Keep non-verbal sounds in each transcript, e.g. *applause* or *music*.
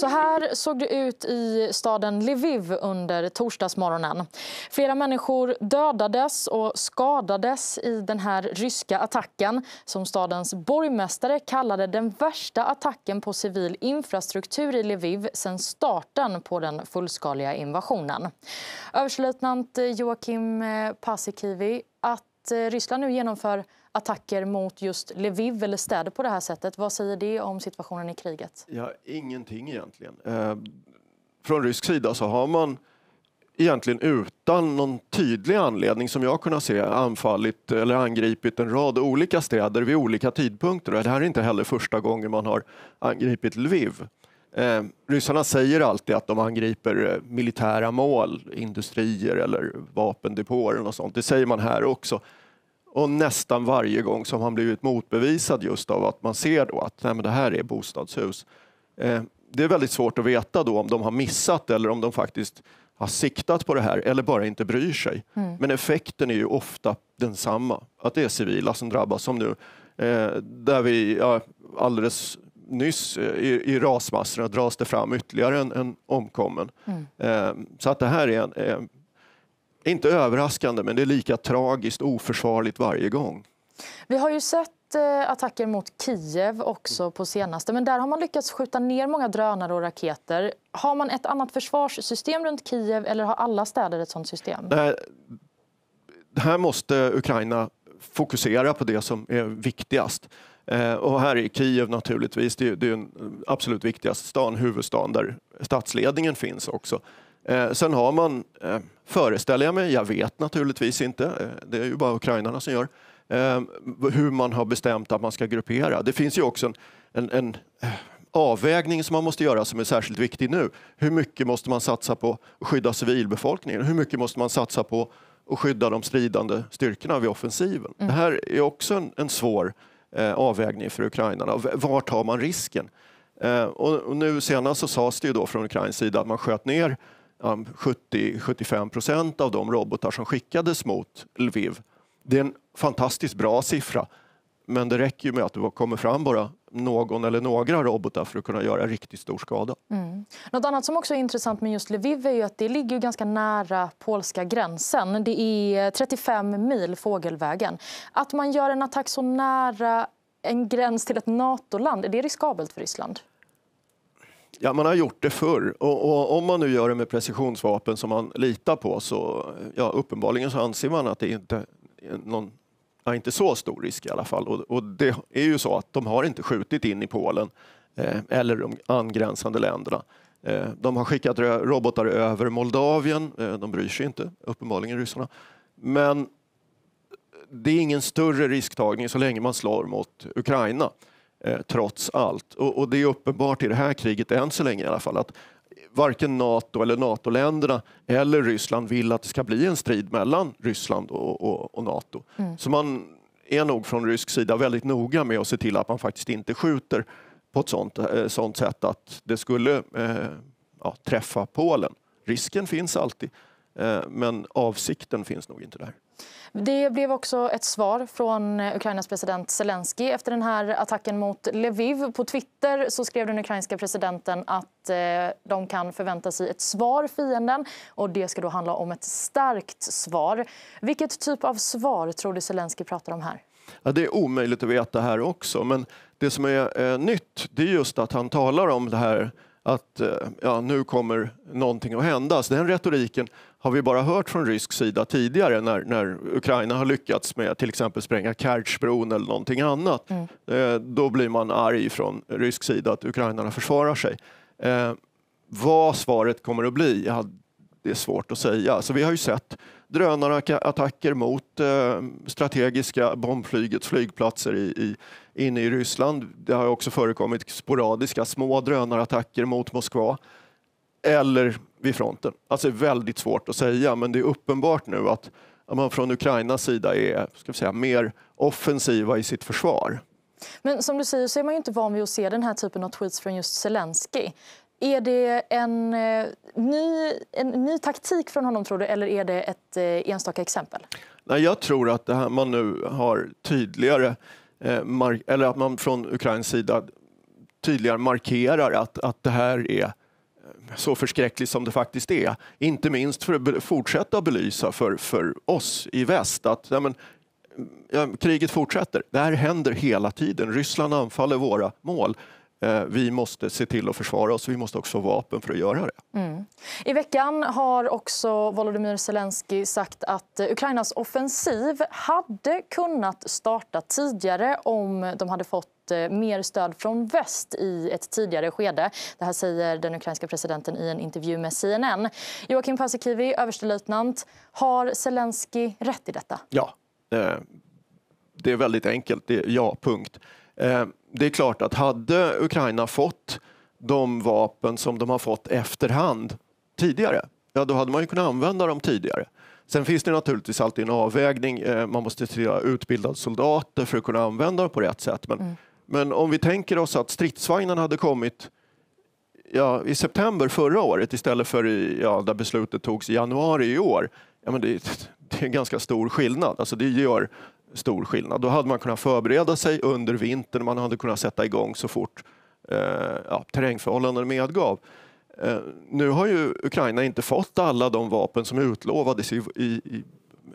Så här såg det ut i staden Lviv under torsdagsmorgonen. Flera människor dödades och skadades i den här ryska attacken som stadens borgmästare kallade den värsta attacken på civil infrastruktur i Lviv sedan starten på den fullskaliga invasionen. Överstelöjtnant Joakim Paasikivi, att eh, Ryssland nu genomför attacker mot just Lviv eller städer på det här sättet. Vad säger det om situationen i kriget? Ja, ingenting egentligen. Eh, från rysk sida så har man egentligen utan någon tydlig anledning som jag kunnat se anfallit eller angripit en rad olika städer vid olika tidpunkter. Det här är inte heller första gången man har angripit Lviv. Eh, ryssarna säger alltid att de angriper eh, militära mål, industrier eller vapendepåer och sånt. Det säger man här också. Och nästan varje gång som han blivit motbevisad just av att man ser då att nej, det här är bostadshus. Eh, det är väldigt svårt att veta då om de har missat eller om de faktiskt har siktat på det här eller bara inte bryr sig. Mm. Men effekten är ju ofta densamma, att det är civila som drabbas som nu. Eh, där vi ja, alldeles nyss eh, i, i rasmassorna dras det fram ytterligare en, en omkommen. Mm. Eh, så att det här är en, inte överraskande, men det är lika tragiskt oförsvarligt varje gång. Vi har ju sett eh, attacker mot Kiev också på senaste, men där har man lyckats skjuta ner många drönare och raketer. Har man ett annat försvarssystem runt Kiev eller har alla städer ett sådant system? Nej, här måste Ukraina fokusera på det som är viktigast. Eh, och här är Kiev naturligtvis, det är, det är den absolut viktigaste stan, huvudstaden där statsledningen finns också. Eh, sen har man, eh, föreställer jag mig, jag vet naturligtvis inte, eh, det är ju bara ukrainarna som gör, eh, hur man har bestämt att man ska gruppera. Det finns ju också en, en, en eh, avvägning som man måste göra som är särskilt viktig nu. Hur mycket måste man satsa på att skydda civilbefolkningen? Hur mycket måste man satsa på att skydda de stridande styrkorna vid offensiven? Mm. Det här är också en, en svår eh, avvägning för ukrainarna. Var tar man risken? Eh, och, och, nu senast så sades det ju då från Ukrains sida att man sköt ner 70-75 procent av de robotar som skickades mot Lviv. Det är en fantastiskt bra siffra, men det räcker ju med att det kommer fram bara någon eller några robotar för att kunna göra riktigt stor skada. Mm. Något annat som också är intressant med just Lviv är att det ligger ganska nära polska gränsen. Det är 35 mil fågelvägen. Att man gör en attack så nära en gräns till ett NATO-land, är det riskabelt för Ryssland? Ja, man har gjort det förr och, och, om man nu gör det med precisionsvapen som man litar på så ja, uppenbarligen så anser man att det inte är någon, ja, inte så stor risk i alla fall. Och, och, det är ju så att de har inte skjutit in i Polen eh, eller de angränsande länderna. Eh, de har skickat robotar över Moldavien. Eh, de bryr sig inte, uppenbarligen ryssarna. Men det är ingen större risktagning så länge man slår mot Ukraina eh, trots allt. Och, och, det är uppenbart i det här kriget, än så länge i alla fall, att varken Nato eller NATO-länderna eller Ryssland vill att det ska bli en strid mellan Ryssland och, och, och Nato. Mm. Så man är nog från rysk sida väldigt noga med att se till att man faktiskt inte skjuter på ett sånt, eh, sånt sätt att det skulle eh, ja, träffa Polen. Risken finns alltid, eh, men avsikten finns nog inte där. Det blev också ett svar från eh, Ukrainas president Zelensky efter den här attacken mot Lviv. På Twitter så skrev den ukrainska presidenten att eh, de kan förvänta sig ett svar, fienden. och Det ska då handla om ett starkt svar. Vilket typ av svar tror du Zelensky pratar om här? Ja, det är omöjligt att veta här också, men det som är eh, nytt det är just att han talar om det här att eh, ja, nu kommer någonting att hända. Så den retoriken har vi bara hört från rysk sida tidigare när, när Ukraina har lyckats med till exempel spränga Kertjbron eller någonting annat. Mm. Eh, då blir man arg från rysk sida att ukrainarna försvarar sig. Eh, vad svaret kommer att bli, ja, det är svårt att säga. Så vi har ju sett drönarattacker mot eh, strategiska bombflygets flygplatser i, i, inne i Ryssland. Det har också förekommit sporadiska små drönarattacker mot Moskva eller vid fronten. Alltså det är väldigt svårt att säga, men det är uppenbart nu att man från Ukrainas sida är ska vi säga, mer offensiva i sitt försvar. Men som du säger så är man ju inte van vid att se den här typen av tweets från just Zelensky. Är det en, eh, ny, en ny taktik från honom tror du eller är det ett eh, enstaka exempel? Nej, jag tror att det här man nu har tydligare, eh, eller att man från Ukrains sida tydligare markerar att, att det här är eh, så förskräckligt som det faktiskt är. Inte minst för att fortsätta belysa för, för oss i väst att ja, men, ja, kriget fortsätter. Det här händer hela tiden. Ryssland anfaller våra mål. Eh, vi måste se till att försvara oss. Vi måste också få vapen för att göra det. Mm. I veckan har också Volodymyr Zelensky sagt att Ukrainas offensiv hade kunnat starta tidigare om de hade fått eh, mer stöd från väst i ett tidigare skede. Det här säger den ukrainska presidenten i en intervju med CNN. Joakim Paasikivi, överstelöjtnant. Har Zelensky rätt i detta? Ja. Eh, det är väldigt enkelt. Det är ja, punkt det är klart att hade Ukraina fått de vapen som de har fått efterhand tidigare, ja då hade man ju kunnat använda dem tidigare. Sen finns det naturligtvis alltid en avvägning. Eh, man måste se utbildade soldater för att kunna använda dem på rätt sätt. Men, mm. men om vi tänker oss att stridsvagnarna hade kommit ja, i september förra året istället för i, ja, där beslutet togs i januari i år. Ja, men det, *laughs* det är en ganska stor skillnad. Alltså det gör stor skillnad. Då hade man kunnat förbereda sig under vintern, man hade kunnat sätta igång så fort eh, ja, terrängförhållanden medgav. Eh, nu har ju Ukraina inte fått alla de vapen som utlovades i, i, i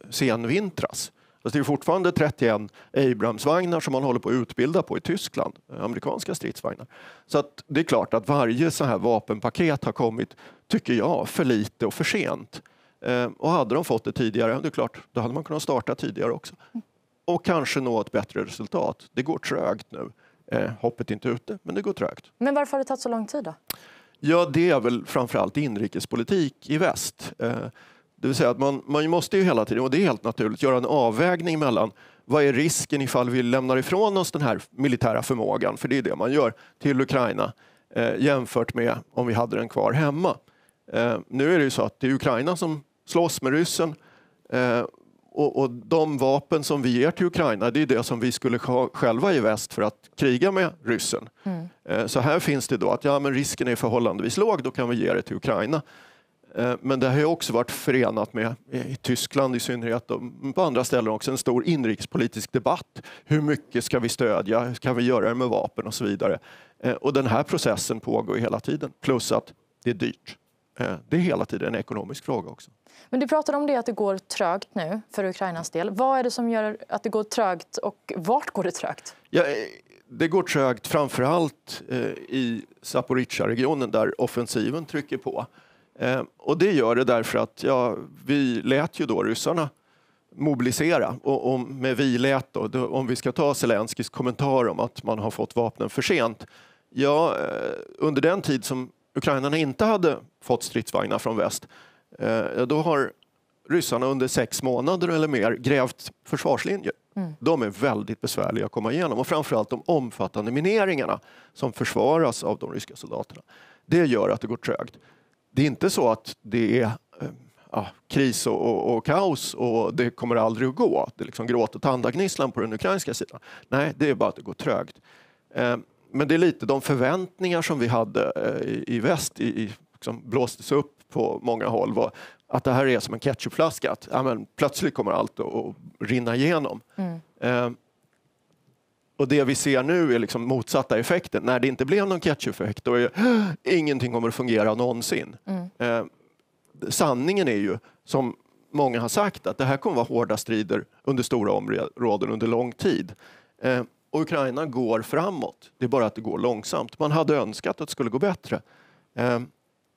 senvintras. Alltså det är fortfarande 31 Abrams-vagnar som man håller på att utbilda på i Tyskland, eh, amerikanska stridsvagnar. Så att det är klart att varje så här vapenpaket har kommit, tycker jag, för lite och för sent. Eh, och hade de fått det tidigare, det är klart, då hade man kunnat starta tidigare också och kanske nå ett bättre resultat. Det går trögt nu. Eh, hoppet är inte ute, men det går trögt. Men varför har det tagit så lång tid då? Ja, det är väl framförallt inrikespolitik i väst. Eh, det vill säga att man, man måste ju hela tiden, och det är helt naturligt, göra en avvägning mellan vad är risken ifall vi lämnar ifrån oss den här militära förmågan, för det är det man gör, till Ukraina eh, jämfört med om vi hade den kvar hemma. Eh, nu är det ju så att det är Ukraina som slåss med ryssen eh, och, och, de vapen som vi ger till Ukraina det är det som vi skulle ha själva i väst för att kriga med ryssen. Mm. Eh, så här finns det då att ja, men risken är förhållandevis låg, då kan vi ge det till Ukraina. Eh, men det har också varit förenat med, i Tyskland i synnerhet och på andra ställen också, en stor inrikespolitisk debatt. Hur mycket ska vi stödja? Kan vi göra det med vapen och så vidare? Eh, och den här processen pågår hela tiden, plus att det är dyrt. Det är hela tiden en ekonomisk fråga också. Men du pratar om det att det går trögt nu för Ukrainas del. Vad är det som gör att det går trögt och vart går det trögt? Ja, eh, det går trögt framför allt eh, i Zaporizjzja-regionen där offensiven trycker på. Eh, och det gör det därför att ja, vi lät ju då ryssarna mobilisera. Och, och med vi lät då, om vi ska ta Zelenskyjs kommentar om att man har fått vapnen för sent. Ja, under den tid som ukrainarna inte hade fått stridsvagnar från väst Eh, då har ryssarna under sex månader eller mer grävt försvarslinjer. Mm. De är väldigt besvärliga att komma igenom och framförallt de omfattande mineringarna som försvaras av de ryska soldaterna. Det gör att det går trögt. Det är inte så att det är eh, ja, kris och, och, och, kaos och det kommer aldrig att gå. Det är liksom gråt och tandagnisslan på den ukrainska sidan. Nej, det är bara att det går trögt. Eh, men det är lite de förväntningar som vi hade i, i väst i, i, liksom blåstes upp på många håll var att det här är som en ketchupflaska. Att, ja, men, plötsligt kommer allt att, att rinna igenom. Mm. Eh, och det vi ser nu är liksom motsatta effekten. När det inte blev någon ketchup-effekt då är ingenting kommer att fungera någonsin. Mm. Eh, sanningen är ju, som många har sagt, att det här kommer att vara hårda strider under stora områden under lång tid. Eh, och Ukraina går framåt. Det är bara att det går långsamt. Man hade önskat att det skulle gå bättre. Eh,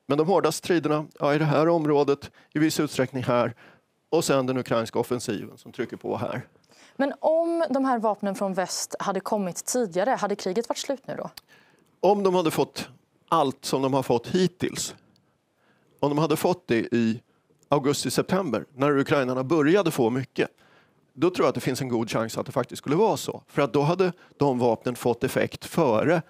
men de hårdaste striderna ja, i det här området, i viss utsträckning här och sen den ukrainska offensiven som trycker på här. Men om de här vapnen från väst hade kommit tidigare, hade kriget varit slut nu då? Om de hade fått allt som de har fått hittills, om de hade fått det i augusti-september när ukrainarna började få mycket, då tror jag att det finns en god chans att det faktiskt skulle vara så. För att då hade de vapnen fått effekt före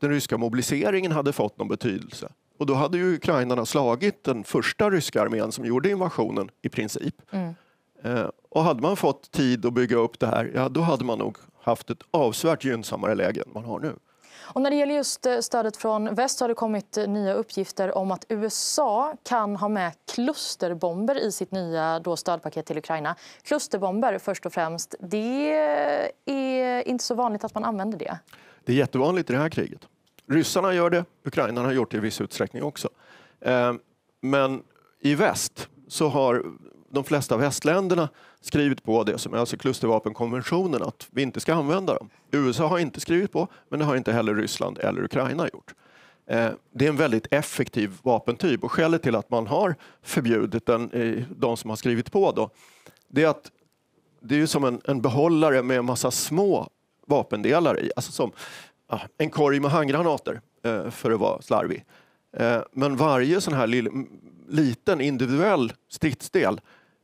den ryska mobiliseringen hade fått någon betydelse. Och då hade ju ukrainarna slagit den första ryska armén som gjorde invasionen i princip. Mm. Eh, och hade man fått tid att bygga upp det här, ja då hade man nog haft ett avsevärt gynnsammare läge än man har nu. Och när det gäller just eh, stödet från väst har det kommit eh, nya uppgifter om att USA kan ha med klusterbomber i sitt nya då stödpaket till Ukraina. Klusterbomber först och främst, det är inte så vanligt att man använder det. Det är jättevanligt i det här kriget. ryssarna gör det, ukrainarna har gjort det i viss utsträckning också. Eh, men i väst så har de flesta västländerna skrivit på det som är alltså klustervapenkonventionen, att vi inte ska använda dem. USA har inte skrivit på, men det har inte heller Ryssland eller Ukraina gjort. Eh, det är en väldigt effektiv vapentyp och skälet till att man har förbjudit den, de som har skrivit på, då, det är att det är som en, en behållare med en massa små vapendelar i, alltså som en korg med handgranater eh, för att vara slarvig. Eh, men varje sån här liten individuell stridsdel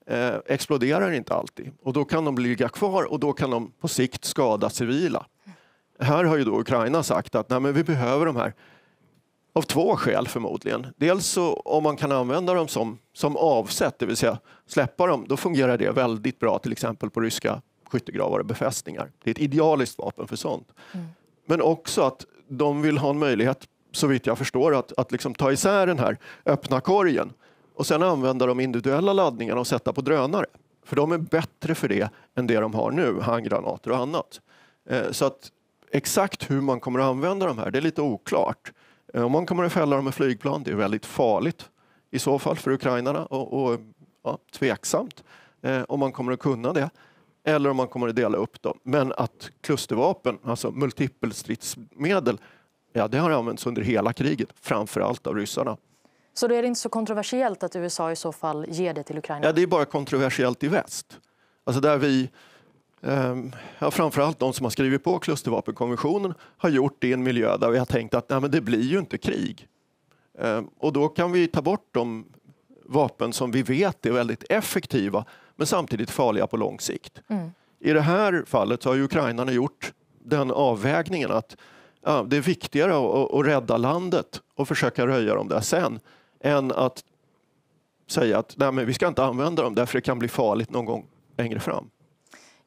eh, exploderar inte alltid och då kan de ligga kvar och då kan de på sikt skada civila. Här har ju då Ukraina sagt att nej, men vi behöver de här av två skäl förmodligen. Dels så om man kan använda dem som, som avsett, det vill säga släppa dem, då fungerar det väldigt bra till exempel på ryska skyttegravar och befästningar. Det är ett idealiskt vapen för sånt. Mm. Men också att de vill ha en möjlighet, så vitt jag förstår, att, att liksom ta isär den här öppna korgen och sen använda de individuella laddningarna och sätta på drönare. För de är bättre för det än det de har nu, handgranater och annat. Eh, så att exakt hur man kommer att använda de här, det är lite oklart. Eh, om man kommer att fälla dem med flygplan, det är väldigt farligt i så fall för ukrainarna och, och ja, tveksamt eh, om man kommer att kunna det eller om man kommer att dela upp dem. Men att klustervapen, alltså multipelstridsmedel, ja, det har använts under hela kriget, framför allt av ryssarna. Så då är det inte så kontroversiellt att USA i så fall ger det till Ukraina? Ja, det är bara kontroversiellt i väst. Alltså där vi, eh, ja, framförallt de som har skrivit på klustervapenkonventionen har gjort det i en miljö där vi har tänkt att nej, men det blir ju inte krig. Eh, och då kan vi ta bort de vapen som vi vet är väldigt effektiva men samtidigt farliga på lång sikt. Mm. I det här fallet har ukrainarna gjort den avvägningen att ja, det är viktigare att, att rädda landet och försöka röja dem där sen än att säga att nej, men vi ska inte använda dem därför det kan bli farligt någon gång längre fram.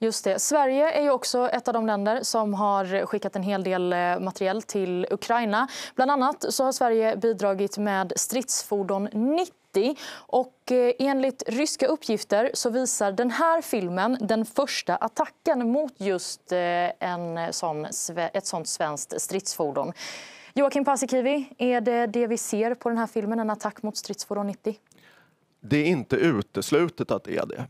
Just det. Sverige är ju också ett av de länder som har skickat en hel del eh, materiell till Ukraina. Bland annat så har Sverige bidragit med stridsfordon 90 och eh, enligt ryska uppgifter så visar den här filmen den första attacken mot just eh, en sån, ett sånt svenskt stridsfordon. Joakim Paasikivi, är det det vi ser på den här filmen, en attack mot stridsfordon 90? Det är inte uteslutet att det är det.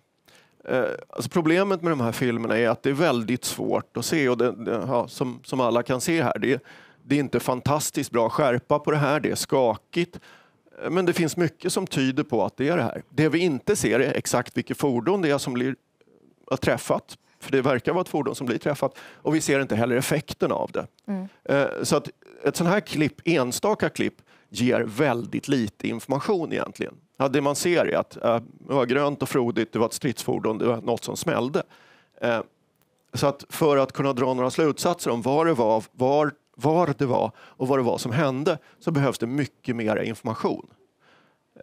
Eh, alltså problemet med de här filmerna är att det är väldigt svårt att se och det, det, ja, som, som alla kan se här, det, det är inte fantastiskt bra skärpa på det här, det är skakigt. Eh, men det finns mycket som tyder på att det är det här. Det vi inte ser är exakt vilket fordon det är som blir träffat. För det verkar vara ett fordon som blir träffat. Och vi ser inte heller effekten av det. Mm. Eh, så att ett sånt här klipp, enstaka klipp ger väldigt lite information egentligen. Ja, det man ser är att äh, det var grönt och frodigt, det var ett stridsfordon, det var något som smällde. Eh, så att för att kunna dra några slutsatser om vad det var, var, var det var och vad det var som hände så behövs det mycket mer information.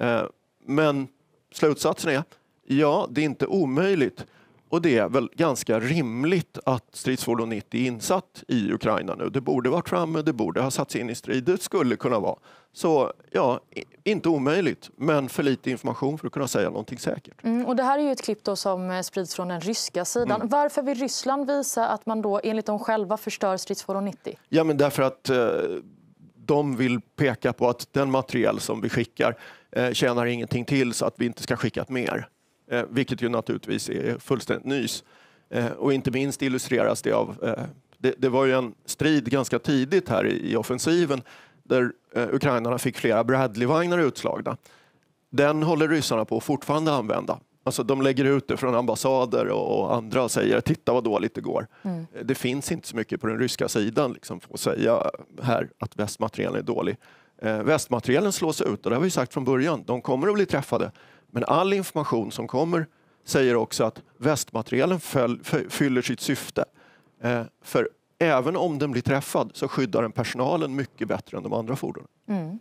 Eh, men slutsatsen är, ja, det är inte omöjligt och det är väl ganska rimligt att stridsfordon 90 är insatt i Ukraina nu. Det borde varit framme, det borde ha satts in i strid. Det skulle kunna vara. Så ja, inte omöjligt, men för lite information för att kunna säga någonting säkert. Mm, och det här är ju ett klipp då som eh, sprids från den ryska sidan. Mm. Varför vill Ryssland visa att man då enligt dem själva förstör stridsfordon 90? Ja, men därför att eh, de vill peka på att den materiel som vi skickar eh, tjänar ingenting till så att vi inte ska skicka mer. Eh, vilket ju naturligtvis är fullständigt nys. Eh, och inte minst illustreras det av eh, det, det, var ju en strid ganska tidigt här i, i offensiven där eh, ukrainarna fick flera Bradley-vagnar utslagna. Den håller ryssarna på att fortfarande använda. Alltså de lägger ut det från ambassader och andra och säger titta vad dåligt det går. Mm. Det finns inte så mycket på den ryska sidan liksom, för att säga här att västmaterielen är dålig. Eh, västmaterielen slås ut och det har vi sagt från början. De kommer att bli träffade. Men all information som kommer säger också att västmaterielen fyller sitt syfte. Eh, för även om den blir träffad så skyddar den personalen mycket bättre än de andra fordonen. Mm.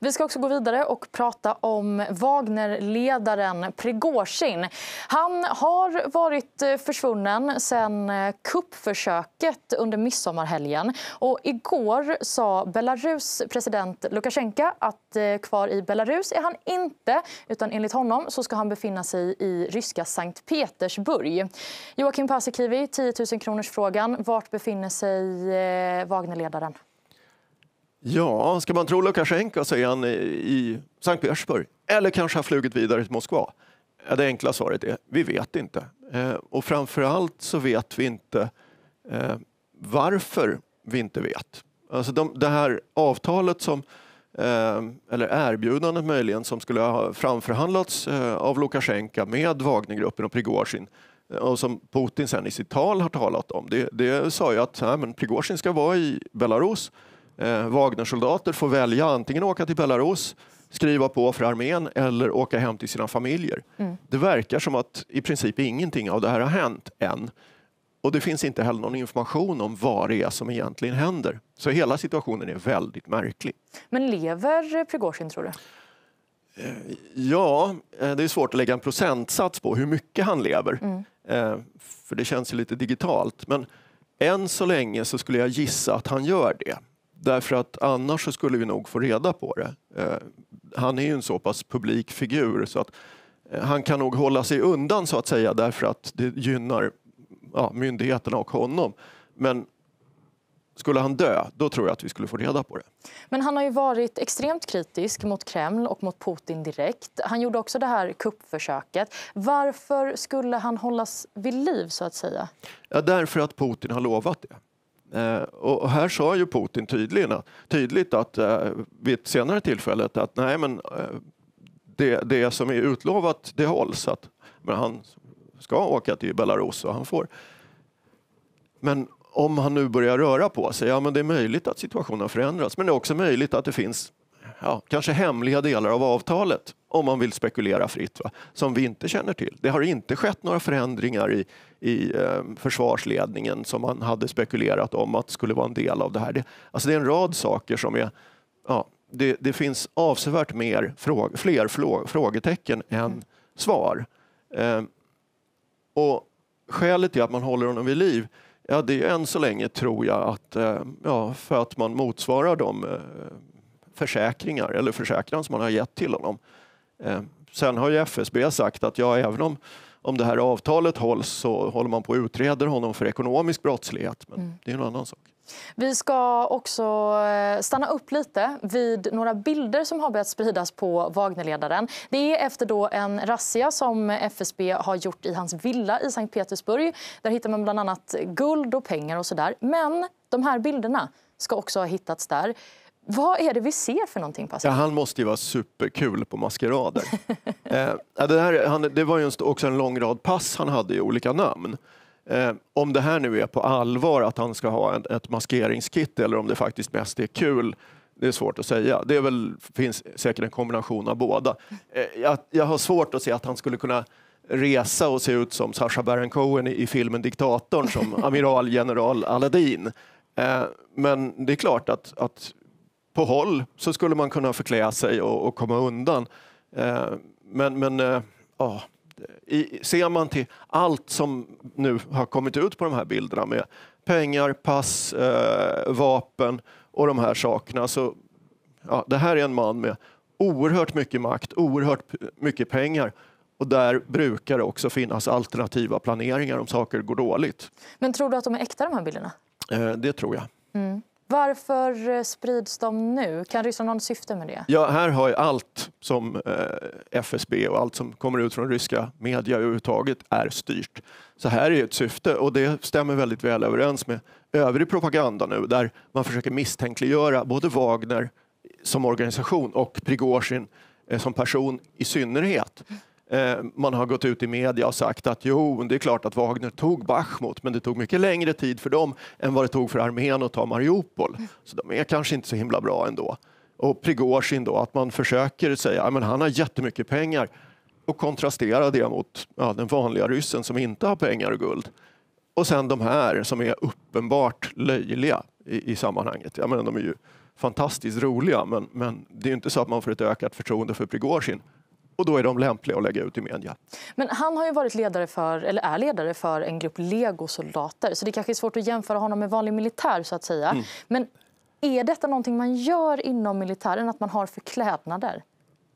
Vi ska också gå vidare och prata om Wagnerledaren Prigozjin. Han har varit eh, försvunnen sen eh, kuppförsöket under midsommarhelgen. Och igår sa Belarus president Lukasjenko att eh, kvar i Belarus är han inte utan enligt honom så ska han befinna sig i ryska Sankt Petersburg. Joakim Paasikivi, 10 000-kronorsfrågan. Vart befinner sig Wagnerledaren? Ja, ska man tro Lukasjenko så är han i Sankt Petersburg eller kanske har flugit vidare till Moskva. Det enkla svaret är vi vet inte. Eh, och framför allt så vet vi inte eh, varför vi inte vet. Alltså de, det här avtalet som eh, eller erbjudandet möjligen som skulle ha framförhandlats eh, av Lukasjenko med Wagnergruppen och Prigozjin eh, och som Putin sen i sitt tal har talat om. Det, det sa ju att ja, men Prigozjin ska vara i Belarus. Eh, Wagnersoldater får välja antingen åka till Belarus skriva på för armén eller åka hem till sina familjer. Mm. Det verkar som att i princip ingenting av det här har hänt än. Och det finns inte heller någon information om vad det är som egentligen händer. Så hela situationen är väldigt märklig. Men lever Prigozjin tror du? Eh, ja, eh, det är svårt att lägga en procentsats på hur mycket han lever. Mm. Eh, för det känns ju lite digitalt. Men än så länge så skulle jag gissa att han gör det. Därför att annars skulle vi nog få reda på det. Han är ju en så pass publik figur så att han kan nog hålla sig undan så att säga därför att det gynnar ja, myndigheterna och honom. Men skulle han dö, då tror jag att vi skulle få reda på det. Men han har ju varit extremt kritisk mot Kreml och mot Putin direkt. Han gjorde också det här kuppförsöket. Varför skulle han hållas vid liv så att säga? Ja, därför att Putin har lovat det. Eh, och här sa ju Putin tydligt, tydligt att eh, vid ett senare tillfälle att nej men eh, det, det som är utlovat det hålls. Att, men han ska åka till Belarus och han får. Men om han nu börjar röra på sig, ja men det är möjligt att situationen förändras. Men det är också möjligt att det finns ja, kanske hemliga delar av avtalet, om man vill spekulera fritt, va, som vi inte känner till. Det har inte skett några förändringar i, i eh, försvarsledningen som man hade spekulerat om att skulle vara en del av det här. Det, alltså det är en rad saker som är... Ja, det, det finns avsevärt mer fråg, fler frågetecken än svar. Eh, och skälet till att man håller honom vid liv Ja, det är än så länge tror jag att eh, ja, för att man motsvarar de eh, försäkringar eller försäkran som man har gett till honom. Eh, sen har ju FSB sagt att ja, även om, om det här avtalet hålls så håller man på att utreda honom för ekonomisk brottslighet. Men mm. det är en annan sak. Vi ska också eh, stanna upp lite vid några bilder som har börjat spridas på Wagnerledaren. Det är efter då en razzia som FSB har gjort i hans villa i Sankt Petersburg. Där hittar man bland annat guld och pengar och sådär. Men de här bilderna ska också ha hittats där. Vad är det vi ser för någonting? Ja, han måste ju vara superkul på maskerader. *laughs* eh, det, här, han, det var ju också en lång rad pass han hade i olika namn. Eh, om det här nu är på allvar att han ska ha en, ett maskeringskit eller om det faktiskt mest är kul, det är svårt att säga. Det är väl, finns säkert en kombination av båda. Eh, jag, jag, har svårt att se att han skulle kunna resa och se ut som Sacha Baron Cohen i, i filmen Diktatorn som *laughs* amiralgeneral Aladdin. Eh, men det är klart att, att på håll så skulle man kunna förklä sig och, och komma undan. Eh, men men eh, ja, i, ser man till allt som nu har kommit ut på de här bilderna med pengar, pass, eh, vapen och de här sakerna så ja, det här är en man med oerhört mycket makt, oerhört mycket pengar och där brukar det också finnas alternativa planeringar om saker går dåligt. Men tror du att de är äkta de här bilderna? Eh, det tror jag. Mm. Varför eh, sprids de nu? Kan Ryssland ha något syfte med det? Ja, här har allt som eh, FSB och allt som kommer ut från ryska media överhuvudtaget är styrt. Så här är ett syfte och det stämmer väldigt väl överens med övrig propaganda nu där man försöker misstänkliggöra både Wagner som organisation och Prigozjin eh, som person i synnerhet. Eh, man har gått ut i media och sagt att jo, det är klart att Wagner tog Bachmut, men det tog mycket längre tid för dem än vad det tog för armén att ta Mariupol. Så de är kanske inte så himla bra ändå. Och Prigozjin då, att man försöker säga att han har jättemycket pengar och kontrastera det mot ja, den vanliga ryssen som inte har pengar och guld. Och sen de här som är uppenbart löjliga i, i sammanhanget. Jag menar, de är ju fantastiskt roliga, men, men det är inte så att man får ett ökat förtroende för Prigozjin och då är de lämpliga att lägga ut i media. Men han har ju varit ledare för, eller är ledare för en grupp legosoldater så det kanske är svårt att jämföra honom med vanlig militär så att säga. Mm. Men är detta någonting man gör inom militären, att man har förklädnader?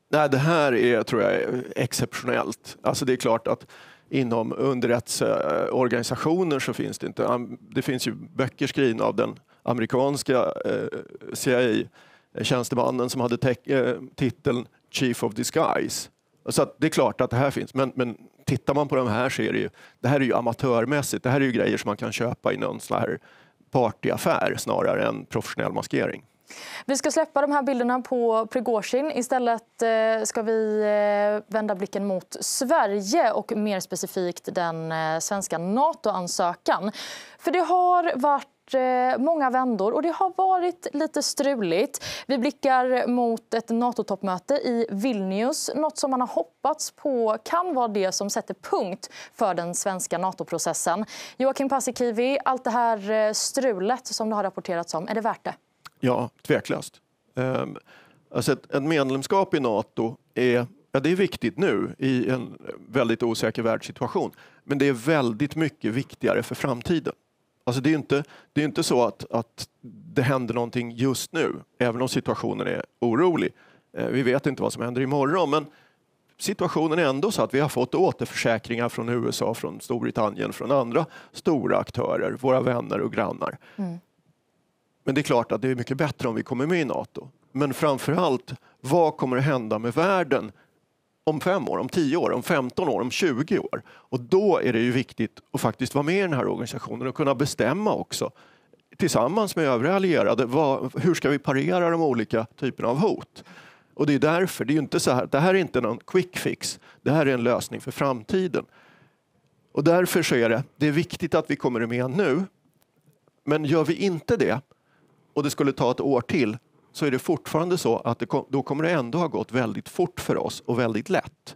Nej, det här är, tror jag, exceptionellt. Alltså det är klart att inom underrättelseorganisationer så finns det inte. Det finns ju böcker skrivna av den amerikanska eh, CIA tjänstemannen som hade titeln Chief of Disguise. Så det är klart att det här finns, men, men tittar man på de här så är det ju, det här är ju amatörmässigt. Det här är ju grejer som man kan köpa i någon sån här partyaffär snarare än professionell maskering. Vi ska släppa de här bilderna på Prigozjin. Istället eh, ska vi eh, vända blicken mot Sverige och mer specifikt den eh, svenska NATO-ansökan. För det har varit Eh, många vändor och det har varit lite struligt. Vi blickar mot ett NATO-toppmöte i Vilnius. Något som man har hoppats på kan vara det som sätter punkt för den svenska NATO-processen. Joakim Paasikivi, allt det här eh, strulet som det har rapporterats om, är det värt det? Ja, tveklöst. Ehm, alltså ett, ett, medlemskap i Nato är, ja, det är viktigt nu i en väldigt osäker världssituation. Men det är väldigt mycket viktigare för framtiden. Alltså det är inte, det är inte så att, att det händer någonting just nu, även om situationen är orolig. Uh, vi vet inte vad som händer imorgon, men situationen är ändå så att vi har fått återförsäkringar från USA, från Storbritannien, från andra stora aktörer, våra vänner och grannar. Mm. Men det är klart att det är mycket bättre om vi kommer med i Nato. Men framför allt, vad kommer att hända med världen om fem år, om tio år, om 15 år, om 20 år? Och då är det ju viktigt att faktiskt vara med i den här organisationen och kunna bestämma också tillsammans med övriga allierade, vad, hur ska vi parera de olika typerna av hot? Och det är därför, det är inte så här, det här är inte någon quick fix, det här är en lösning för framtiden. Och därför så är det, det är viktigt att vi kommer med nu. Men gör vi inte det, och det skulle ta ett år till så är det fortfarande så att det, då kommer det ändå ha gått väldigt fort för oss och väldigt lätt.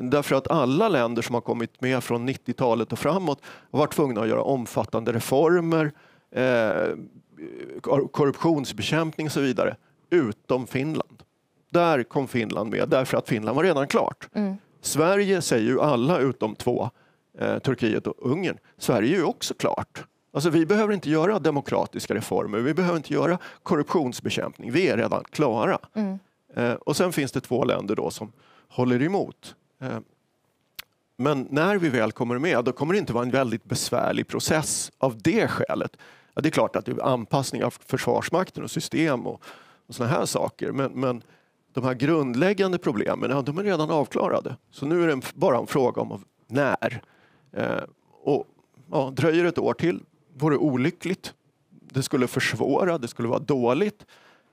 Därför att alla länder som har kommit med från 90-talet och framåt har varit tvungna att göra omfattande reformer, eh, korruptionsbekämpning och så vidare, utom Finland. Där kom Finland med därför att Finland var redan klart. Mm. Sverige säger ju alla utom två, eh, Turkiet och Ungern, Sverige är ju också klart. Alltså, vi behöver inte göra demokratiska reformer, vi behöver inte göra korruptionsbekämpning. Vi är redan klara. Mm. Eh, och sen finns det två länder då som håller emot. Eh, men när vi väl kommer med, då kommer det inte vara en väldigt besvärlig process av det skälet. Ja, det är klart att det är anpassning av Försvarsmakten och system och, och såna här saker. Men, men de här grundläggande problemen, ja, de är redan avklarade. Så nu är det bara en fråga om när. Eh, och ja, Dröjer ett år till, vore olyckligt. Det skulle försvåra, det skulle vara dåligt.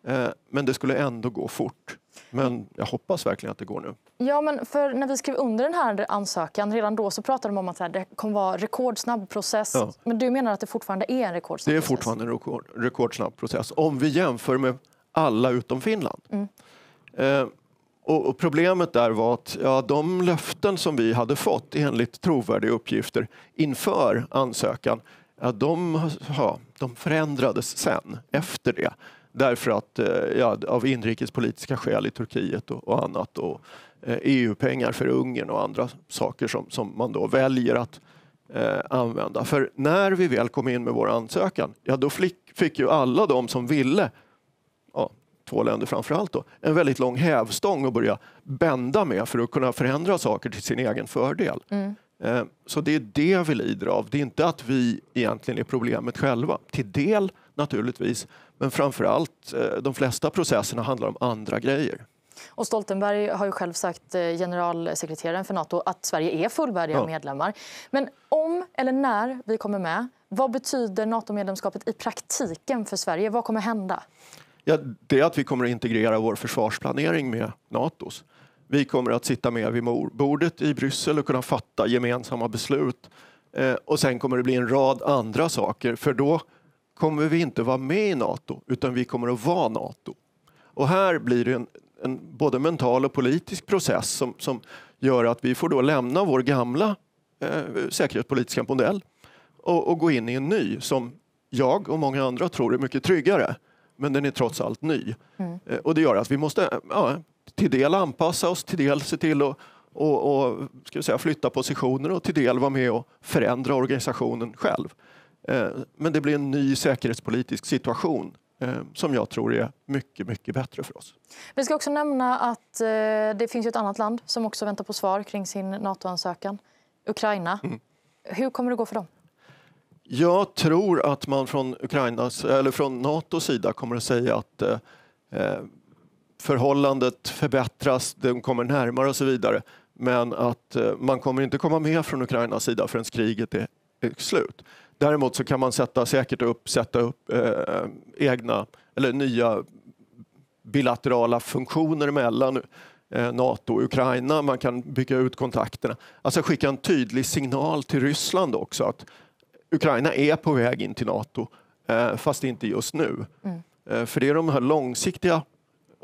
Eh, men det skulle ändå gå fort. Men jag hoppas verkligen att det går nu. Ja, men för när vi skrev under den här ansökan, redan då så pratade de om att det kommer vara rekordsnabb process. Ja. Men du menar att det fortfarande är en rekordsnabb process? Det är fortfarande en rekord, rekordsnabb process om vi jämför med alla utom Finland. Mm. Eh, och, och, problemet där var att ja, de löften som vi hade fått enligt trovärdiga uppgifter inför ansökan ja, de, ja, de förändrades sen efter det. Därför att eh, ja, av inrikespolitiska skäl i Turkiet och, och annat och eh, EU-pengar för Ungern och andra saker som, som man då väljer att eh, använda. För när vi väl kom in med vår ansökan, ja då fick, fick ju alla de som ville ja, två länder framför allt, då, en väldigt lång hävstång att börja bända med för att kunna förändra saker till sin egen fördel. Mm. Eh, så det är det vi lider av. Det är inte att vi egentligen är problemet själva. Till del naturligtvis, men framför allt eh, de flesta processerna handlar om andra grejer. Och Stoltenberg har ju själv sagt, eh, generalsekreteraren för Nato, att Sverige är fullvärdiga ja. medlemmar. Men om eller när vi kommer med, vad betyder Nato-medlemskapet i praktiken för Sverige? Vad kommer hända? Ja, det är att vi kommer att integrera vår försvarsplanering med Natos. Vi kommer att sitta med vid bordet i Bryssel och kunna fatta gemensamma beslut. Eh, och sen kommer det bli en rad andra saker, för då kommer vi inte vara med i Nato, utan vi kommer att vara Nato. Och här blir det en, en både mental och politisk process som, som gör att vi får då lämna vår gamla eh, säkerhetspolitiska modell och, och, gå in i en ny som jag och många andra tror är mycket tryggare. Men den är trots allt ny. Mm. Eh, och det gör att vi måste ja, till del anpassa oss, till del se till att och, och, ska vi säga, flytta positioner och till del vara med och förändra organisationen själv. Eh, men det blir en ny säkerhetspolitisk situation eh, som jag tror är mycket, mycket bättre för oss. Vi ska också nämna att eh, det finns ett annat land som också väntar på svar kring sin NATO-ansökan. Ukraina. Mm. Hur kommer det gå för dem? Jag tror att man från, Ukrainas, eller från Natos sida kommer att säga att förhållandet förbättras, de kommer närmare och så vidare. Men att eh, man kommer inte komma med från Ukrainas sida förrän kriget är, är slut. Däremot så kan man sätta säkert upp, sätta upp eh, egna eller nya bilaterala funktioner mellan eh, Nato och Ukraina. Man kan bygga ut kontakterna. Alltså skicka en tydlig signal till Ryssland också att Ukraina är på väg in till Nato, eh, fast inte just nu. Mm. Eh, för det är de här långsiktiga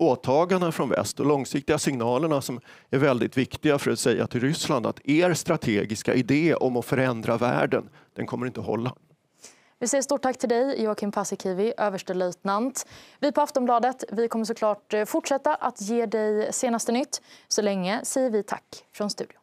åtagandena från väst och långsiktiga signalerna som är väldigt viktiga för att säga till Ryssland att er strategiska idé om att förändra världen, den kommer inte att hålla. Vi säger stort tack till dig, Joakim Paasikivi, överstelöjtnant. Vi på Aftonbladet vi kommer såklart eh, fortsätta att ge dig senaste nytt. Så länge säger vi tack från studion.